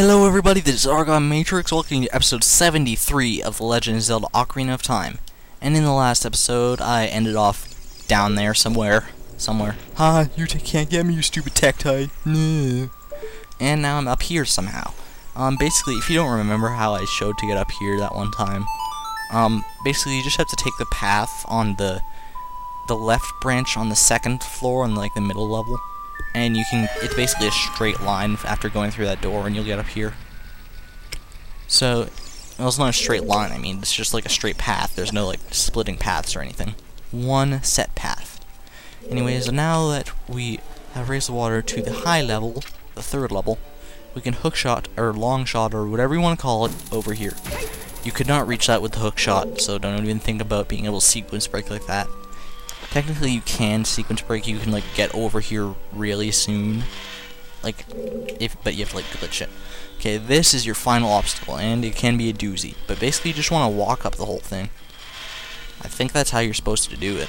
Hello everybody, this is Argon Matrix, welcome to episode 73 of The Legend of Zelda Ocarina of Time. And in the last episode, I ended off down there somewhere. Somewhere. Ha, you can't get me, you stupid Tektite. No. And now I'm up here somehow. Um, basically, if you don't remember how I showed to get up here that one time, um, basically you just have to take the path on the the left branch on the second floor on like the middle level and you can it's basically a straight line after going through that door and you'll get up here. So well it's not a straight line I mean it's just like a straight path. There's no like splitting paths or anything. One set path. Anyways now that we have raised the water to the high level the third level we can hook shot or long shot or whatever you want to call it over here. You could not reach that with the hook shot so don't even think about being able to sequence break like that Technically, you can sequence break. You can like get over here really soon, like if, but you have to like glitch it. Okay, this is your final obstacle, and it can be a doozy. But basically, you just want to walk up the whole thing. I think that's how you're supposed to do it.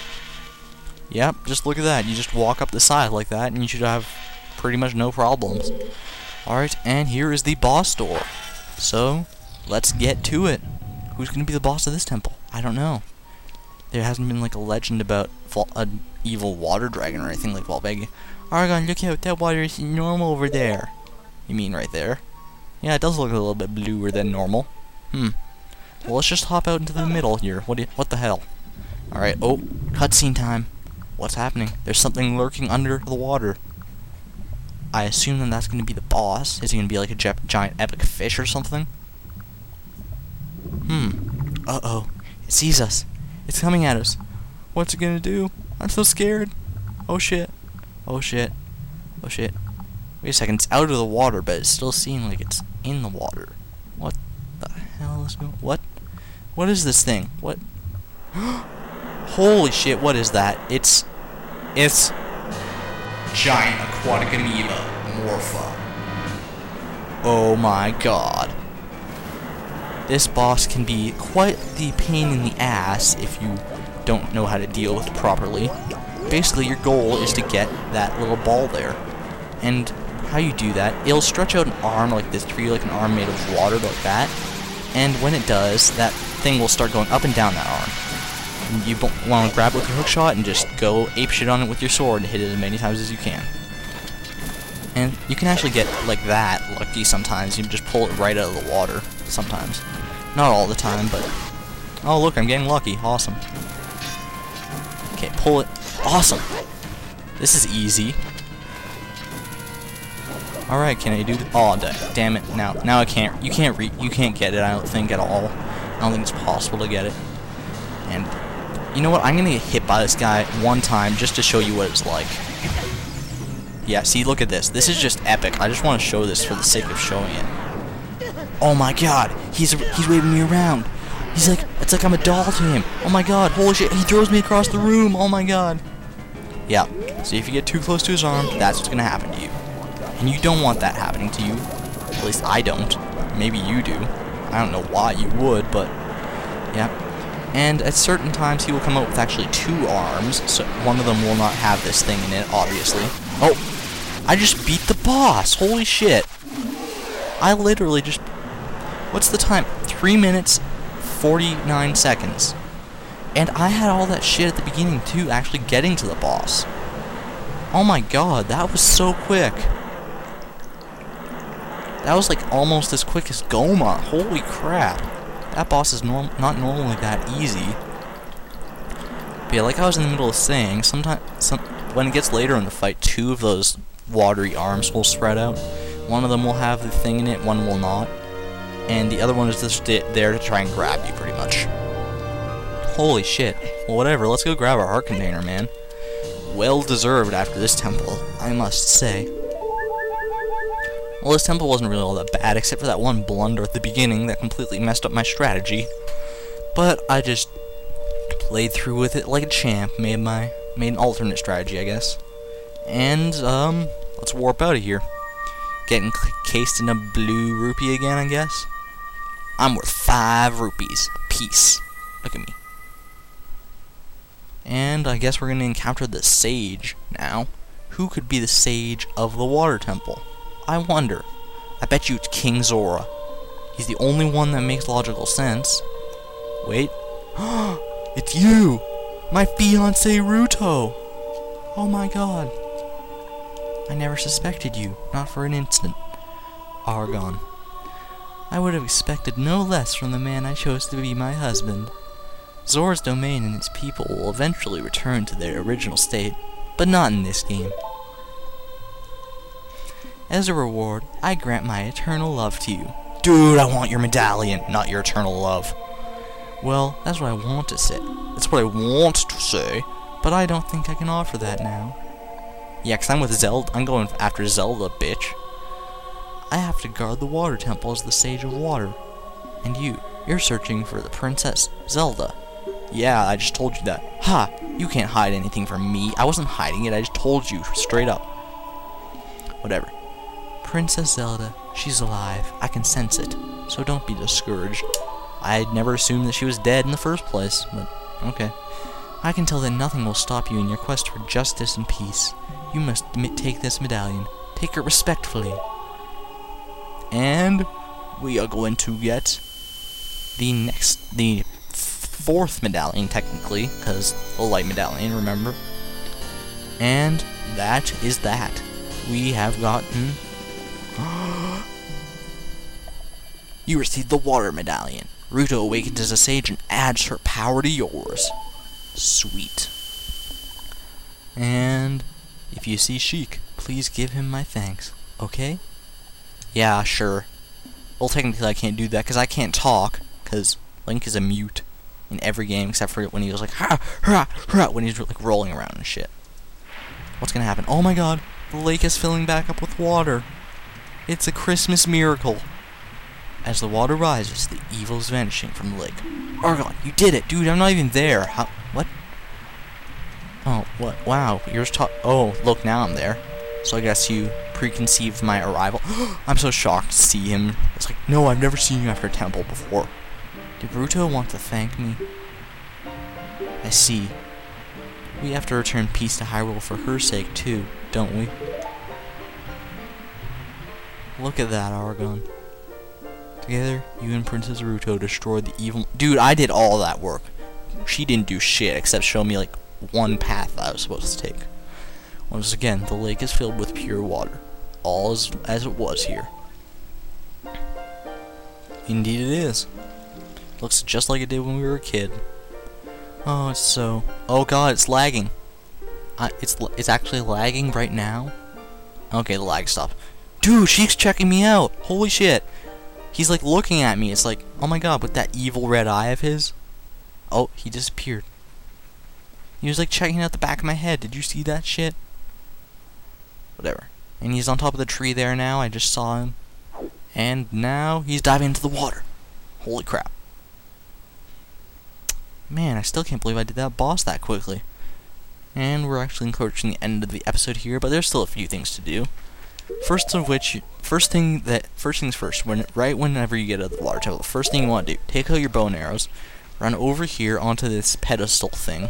Yep, just look at that. You just walk up the side like that, and you should have pretty much no problems. Alright, and here is the boss door. So, let's get to it. Who's going to be the boss of this temple? I don't know there hasn't been like a legend about an evil water dragon or anything like Volvagia. Argon, look out, that water is normal over there. You mean right there? Yeah, it does look a little bit bluer than normal. Hmm. Well, let's just hop out into the middle here. What, what the hell? Alright, oh, cutscene time. What's happening? There's something lurking under the water. I assume that that's going to be the boss. Is he going to be like a giant epic fish or something? Hmm. Uh-oh. It sees us. It's coming at us. What's it gonna do? I'm so scared. Oh shit. Oh shit. Oh shit. Wait a second, it's out of the water, but it's still seeming like it's in the water. What the hell is going What? What is this thing? What? Holy shit, what is that? It's... It's... Giant Aquatic Amoeba. Morpha. Oh my god. This boss can be quite the pain in the ass if you don't know how to deal with it properly. Basically, your goal is to get that little ball there. And how you do that, it'll stretch out an arm like this for you, like an arm made of water like that. And when it does, that thing will start going up and down that arm. And you want to grab it with your hook shot and just go ape shit on it with your sword and hit it as many times as you can. And you can actually get like that lucky sometimes. You just pull it right out of the water sometimes. Not all the time, but... Oh, look, I'm getting lucky. Awesome. Okay, pull it. Awesome. This is easy. Alright, can I do? Oh, damn it. Now, now I can't. You can't re you can't get it, I don't think, at all. I don't think it's possible to get it. And, you know what? I'm gonna get hit by this guy one time just to show you what it's like. Yeah, see, look at this. This is just epic. I just want to show this for the sake of showing it. Oh my god, he's he's waving me around. He's like, it's like I'm a doll to him. Oh my god, holy shit, he throws me across the room. Oh my god. Yeah, see if you get too close to his arm, that's what's gonna happen to you. And you don't want that happening to you. At least I don't. Maybe you do. I don't know why you would, but yeah. And at certain times he will come out with actually two arms, so one of them will not have this thing in it, obviously. Oh, I just beat the boss. Holy shit. I literally just What's the time? 3 minutes, 49 seconds. And I had all that shit at the beginning too, actually getting to the boss. Oh my god, that was so quick. That was like almost as quick as Gohma. Holy crap. That boss is norm not normally that easy. But yeah, like I was in the middle of saying, sometimes some, when it gets later in the fight, two of those watery arms will spread out. One of them will have the thing in it, one will not and the other one is just there to try and grab you, pretty much. Holy shit. Well, whatever, let's go grab our heart container, man. Well deserved after this temple, I must say. Well, this temple wasn't really all that bad, except for that one blunder at the beginning that completely messed up my strategy. But I just played through with it like a champ, made my made an alternate strategy, I guess. And um, let's warp out of here. Getting cased in a blue rupee again, I guess. I'm worth five rupees a piece. Look at me. And I guess we're going to encounter the sage now. Who could be the sage of the water temple? I wonder. I bet you it's King Zora. He's the only one that makes logical sense. Wait. it's you! My fiance Ruto! Oh my god. I never suspected you, not for an instant. Argon. I would have expected no less from the man I chose to be my husband. Zora's domain and its people will eventually return to their original state, but not in this game. As a reward, I grant my eternal love to you. Dude, I want your medallion, not your eternal love. Well, that's what I want to say. That's what I want to say, but I don't think I can offer that now. Yeah, cause I'm with Zelda. I'm going after Zelda, bitch. I have to guard the water temple as the Sage of Water. And you, you're searching for the Princess Zelda. Yeah, I just told you that. Ha! You can't hide anything from me. I wasn't hiding it, I just told you straight up. Whatever. Princess Zelda, she's alive. I can sense it. So don't be discouraged. I'd never assumed that she was dead in the first place, but okay. I can tell that nothing will stop you in your quest for justice and peace. You must take this medallion. Take it respectfully. And we are going to get the next, the fourth medallion, technically, because the light medallion, remember? And that is that. We have gotten you received the Water Medallion. Ruto awakens as a sage and adds her power to yours. Sweet. And if you see Sheik, please give him my thanks, okay? Yeah, sure. Well, technically I can't do that because I can't talk, because Link is a mute in every game except for when he was like, ha, ha, ha, when he's like rolling around and shit. What's gonna happen? Oh my god, the lake is filling back up with water. It's a Christmas miracle. As the water rises, the evil is vanishing from the lake. Argon, you did it, dude. I'm not even there. How? What? Oh, what? Wow, you're ta- Oh, look, now I'm there. So I guess you preconceived my arrival. I'm so shocked to see him. It's like, no, I've never seen you after temple before. Did Ruto want to thank me? I see. We have to return peace to Hyrule for her sake, too, don't we? Look at that, Argon. Together, you and Princess Ruto destroyed the evil- Dude, I did all that work. She didn't do shit except show me, like, one path I was supposed to take. Once again, the lake is filled with pure water. All is as it was here. Indeed it is. Looks just like it did when we were a kid. Oh, it's so... Oh god, it's lagging. I, it's it's actually lagging right now. Okay, the lag stopped. Dude, she's checking me out. Holy shit. He's like looking at me. It's like, oh my god, with that evil red eye of his. Oh, he disappeared. He was like checking out the back of my head. Did you see that shit? Whatever. And he's on top of the tree there now. I just saw him. And now he's diving into the water. Holy crap. Man, I still can't believe I did that boss that quickly. And we're actually encroaching the end of the episode here, but there's still a few things to do. First of which, first thing that, first things first, when right whenever you get out of the water temple, first thing you want to do, take out your bow and arrows, run over here onto this pedestal thing,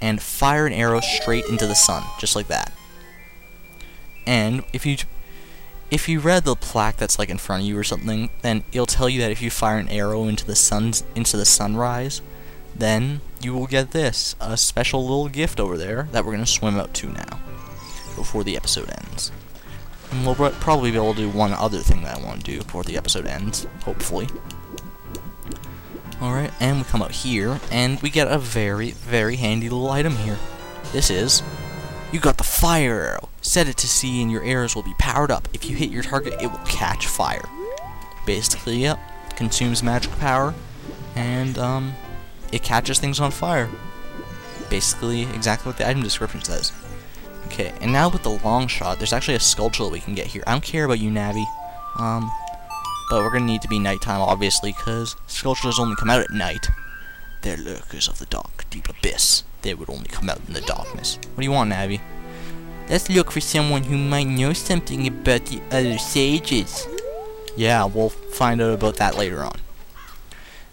and fire an arrow straight into the sun, just like that. And if you, if you read the plaque that's like in front of you or something, then it'll tell you that if you fire an arrow into the sun's, into the sunrise, then you will get this, a special little gift over there that we're gonna swim out to now, before the episode ends. And we'll probably be able to do one other thing that I want to do before the episode ends, hopefully. Alright, and we come out here, and we get a very, very handy little item here. This is, you got the fire arrow. Set it to C and your arrows will be powered up. If you hit your target, it will catch fire. Basically, yep, consumes magic power, and, um, it catches things on fire. Basically, exactly what the item description says. Okay, and now with the long shot, there's actually a Skulltula we can get here. I don't care about you, Navi. Um, but we're gonna need to be nighttime, obviously, because Skulltulas only come out at night. They're lurkers of the dark, deep abyss. They would only come out in the darkness. What do you want, Navi? Let's look for someone who might know something about the other sages. Yeah, we'll find out about that later on.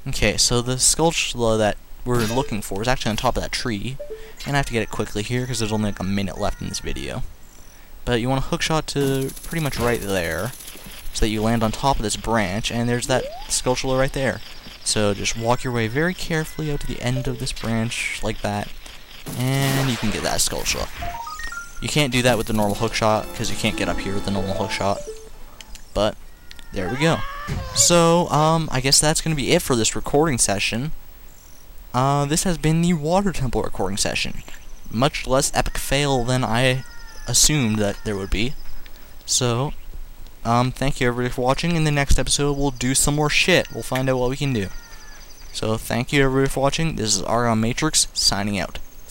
Okay, so the Skulltula that we're looking for is actually on top of that tree. And I have to get it quickly here because there's only like a minute left in this video. But you want a hookshot to pretty much right there. so that you land on top of this branch, and there's that Skulltula right there. So just walk your way very carefully out to the end of this branch, like that, and you can get that Skulltula. You can't do that with the normal hook shot, because you can't get up here with the normal hook shot. But, there we go. So, um, I guess that's going to be it for this recording session. Uh, this has been the Water Temple recording session. Much less epic fail than I assumed that there would be. So, um, thank you everybody for watching. In the next episode, we'll do some more shit. We'll find out what we can do. So, thank you everybody for watching. This is Argon Matrix, signing out.